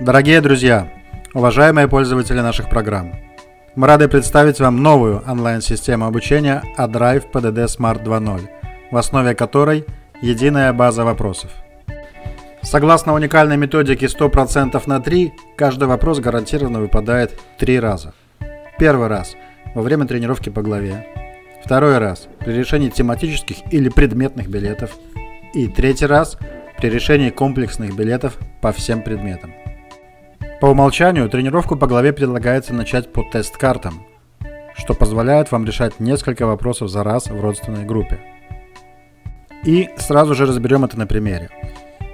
Дорогие друзья, уважаемые пользователи наших программ, мы рады представить вам новую онлайн-систему обучения ADrive PDD Smart 2.0, в основе которой единая база вопросов. Согласно уникальной методике 100% на 3, каждый вопрос гарантированно выпадает 3 раза. Первый раз – во время тренировки по главе. Второй раз – при решении тематических или предметных билетов. И третий раз – при решении комплексных билетов по всем предметам. По умолчанию тренировку по главе предлагается начать по тест-картам, что позволяет вам решать несколько вопросов за раз в родственной группе. И сразу же разберем это на примере.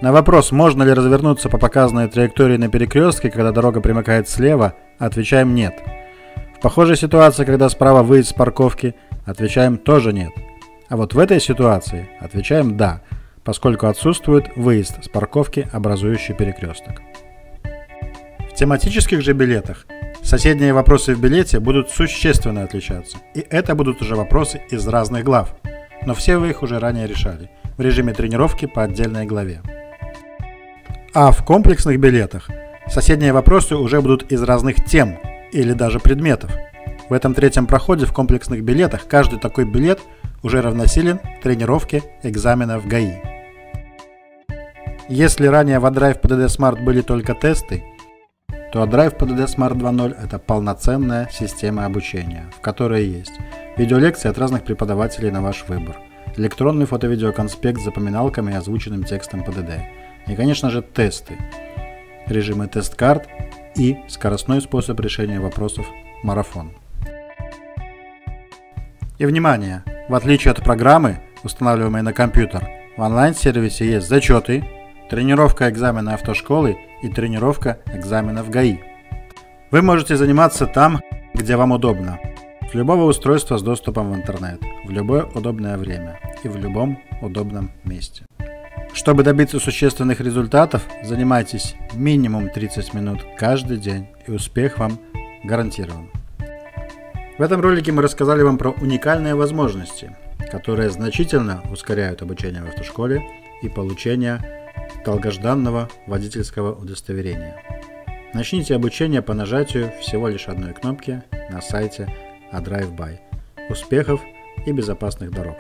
На вопрос, можно ли развернуться по показанной траектории на перекрестке, когда дорога примыкает слева, отвечаем нет. В похожей ситуации, когда справа выезд с парковки, отвечаем тоже нет. А вот в этой ситуации отвечаем да – поскольку отсутствует выезд с парковки, образующий перекресток. Тематических же билетах соседние вопросы в билете будут существенно отличаться, и это будут уже вопросы из разных глав, но все вы их уже ранее решали в режиме тренировки по отдельной главе. А в комплексных билетах соседние вопросы уже будут из разных тем или даже предметов. В этом третьем проходе в комплексных билетах каждый такой билет уже равносилен тренировке экзамена в ГАИ. Если ранее в AdDrive PDD Smart были только тесты, то AdDrive PDD Smart 2.0 это полноценная система обучения, в которой есть видеолекции от разных преподавателей на ваш выбор, электронный фото-видеоконспект с запоминалками и озвученным текстом PDD, и, конечно же, тесты, режимы тест-карт и скоростной способ решения вопросов марафон. И внимание! В отличие от программы, устанавливаемой на компьютер, в онлайн-сервисе есть зачеты, тренировка экзамена автошколы и тренировка экзаменов ГАИ. Вы можете заниматься там, где вам удобно, с любого устройства с доступом в интернет, в любое удобное время и в любом удобном месте. Чтобы добиться существенных результатов, занимайтесь минимум 30 минут каждый день, и успех вам гарантирован. В этом ролике мы рассказали вам про уникальные возможности, которые значительно ускоряют обучение в автошколе и получение долгожданного водительского удостоверения. Начните обучение по нажатию всего лишь одной кнопки на сайте ADriveBy. Успехов и безопасных дорог!